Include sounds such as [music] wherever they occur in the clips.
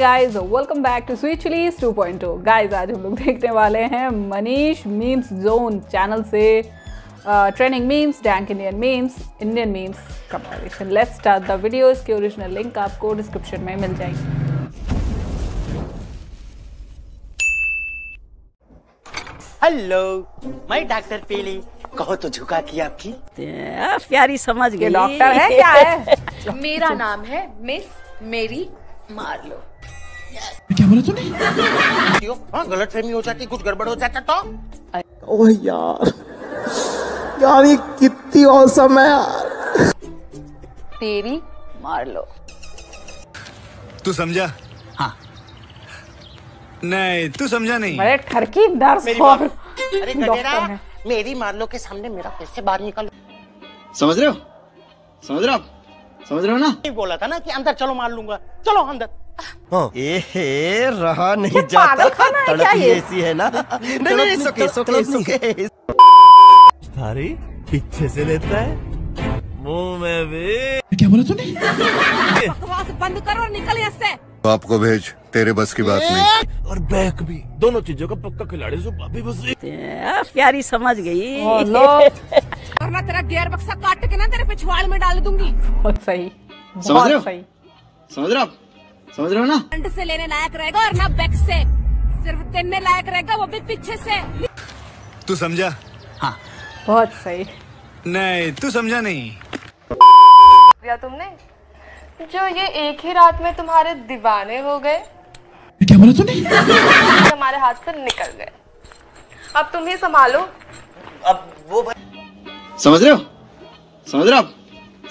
Guys welcome back to sweet chillies 2.0 guys आज हम लोग देखने वाले हैं मनीष मीम्स जोन चैनल से training memes dank Indian memes Indian memes comparison let's start the video इसकी ओरिजिनल लिंक आपको डिस्क्रिप्शन में मिल जाएगी। हेलो मैं डॉक्टर पीली कहो तो झुका की आपकी? प्यारी समझ गई। डॉक्टर है क्या है? [laughs] मेरा नाम है मिस मेरी मार्लो क्यों हाँ गलत फहमी हो जाती कुछ गड़बड़ हो जाता तो। ओह यार यार ये कितनी औसम है यार। तेरी मार्लो तू समझा? हाँ। नहीं तू समझा नहीं। बड़े ठरकी नर्स मेरी और अरे गडेरा डॉक्टर है मेरी मार्लो के सामने मेरा कैसे बाहर निकालो। समझ रहे हो? समझ रहे हो समझ रहे हो ना? बोला था ना कि अंदर चलो मार लूँगा। चलो अंदर। ए रहा नहीं जाता। है तड़प क्या ही ये? ऐसी है ना? [laughs] नहीं नहीं नहीं सुके सुके सुके थारी पीछे से लेता है। मुँह में भी। क्या बोला बकवास बंद करो और निकल यहाँ से बाप को भेज तेरे बस की बात नहीं। और बैक भी। दोनों चीज़ों का पक्का खिलाड़ी जो अभी बस प्यारी समझ गई। और लो। [laughs] वरना तेरा गेयर बक्सा काट के ना तेरे पिछवाड़ में डाल दूँगी। बहुत सही। समझ रहे बहुत हो? सही। समझ रहे हो समझ रहे हो ना? फ्रंट से लेने लायक रहेगा और ना बैक से। सिर्फ़ देने लायक रहेगा वो भी पीछे से। तू समझा? हाँ। बहुत सही। नहीं तू समझा नहीं। दिया तुमने? जो ये एक ही रात में तुम्हारे दीवाने हो गए क्या बोला तूने? हमारे हाथ से निकल गए। अब तुम ही संभालो। अब वो समझ रहे हो? समझ रहे हो आप?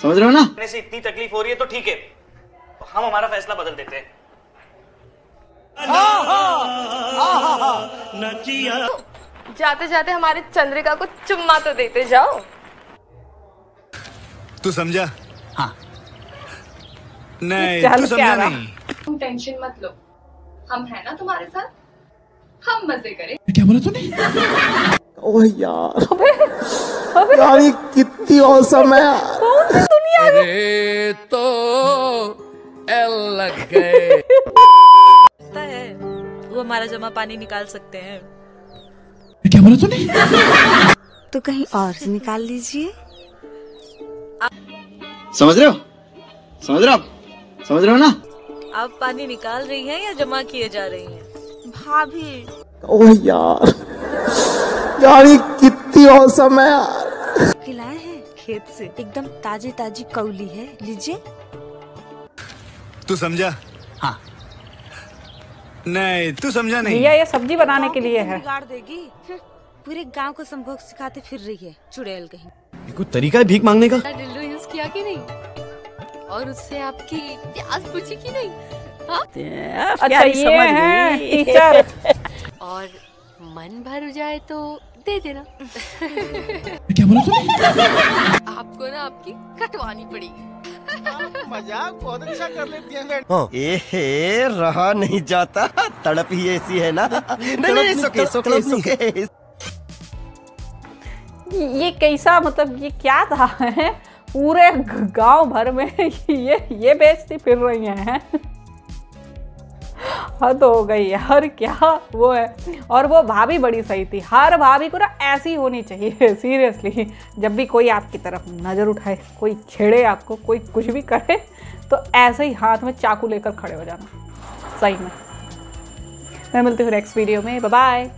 समझ रहे हो ना? से इतनी तकलीफ़ हो रही है तो ठीक है। हम हमारा फैसला बदल देते हैं। जाते जाते हमारे चंद्रिका को चुम्मा तो देते जाओ। तू समझा? हाँ। नहीं तू समझा नहीं। तुम टेंशन मत लो। हम है ना तुम्हारे साथ? हम मज़े करें। क्या बोला तूने? ओह यार। अबे, अबे। यार ये कितनी औसम है हमारा जमा पानी निकाल सकते हैं। क्या बोला तूने? तो कहीं और से निकाल लीजिए। समझ रहे हो? समझ रहे हो आप? समझ रहे हो ना? आप पानी निकाल रही हैं या जमा किए जा रही हैं? भाभी। ओह यार यार ये कितनी औसम है यार। खिलाए हैं? खेत से। एकदम ताजी ताजी कौली है। लीजिए। तू समझा? हाँ। नहीं तू समझा नहीं। भैया ये सब्ज़ी बनाने के लिए है। बिगाड़ देगी। पूरे गाँव को संभोग सिखाते फिर रही है चुड़ैल कहीं। कोई तरीका है भीख मांगने का? डिल्डो यूज़ किया कि नहीं? और उससे आपकी प्यास बुझी कि नहीं? आ, अच्छा ये है टीचर [laughs] और मन भर जाए तो दे देना। [laughs] [laughs] आपको ना आपकी कटवानी पड़ेगी। ए रहा नहीं जाता। तड़प ही ऐसी है ना। नहीं नहीं नहीं सुके सुके सुके ये कैसा मतलब ये क्या था है? पूरे गाँव भर में [laughs] ये ये बेचती फिर रही हैं? हद हो गई यार क्या वो है। और वो भाभी बड़ी सही थी। हर भाभी को ना ऐसी होनी चाहिए सीरियसली जब भी कोई आपकी तरफ़ नज़र उठाए, कोई छेड़े आपको, कोई कुछ भी करे तो ऐसे ही हाथ में चाकू लेकर खड़े हो जाना। सही में। मैं मिलती हूँ नेक्स्ट वीडियो में। बाय